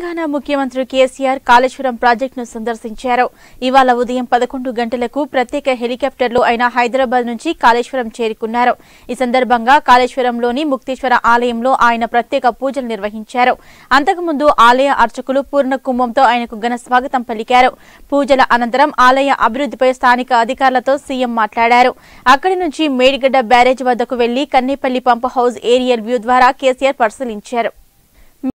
తెలంగాణ ముఖ్యమంత్రి కేసీఆర్ కాళేశ్వరం ప్రాజెక్టును సందర్శించారు. ఇవాళ ఉదయం పదకొండు గంటలకు ప్రత్యేక హెలికాప్టర్లో ఆయన హైదరాబాద్ నుంచి కాళేశ్వరం చేరుకున్నారు. ఈ సందర్భంగా కాళేశ్వరంలోని ముక్తేశ్వర ఆలయంలో ఆయన ప్రత్యేక పూజలు నిర్వహించారు. అంతకుముందు ఆలయ అర్చకులు పూర్ణ కుంభంతో ఆయనకు ఘన స్వాగతం పలికారు. పూజల అనంతరం ఆలయ అభివృద్ధిపై స్థానిక అధికారులతో సీఎం మాట్లాడారు. అక్కడి నుంచి మేడిగడ్డ బ్యారేజ్ వద్దకు వెళ్ళి Kannepalli pump house aerial view ద్వారా కేసీఆర్ పరిశీలించారు.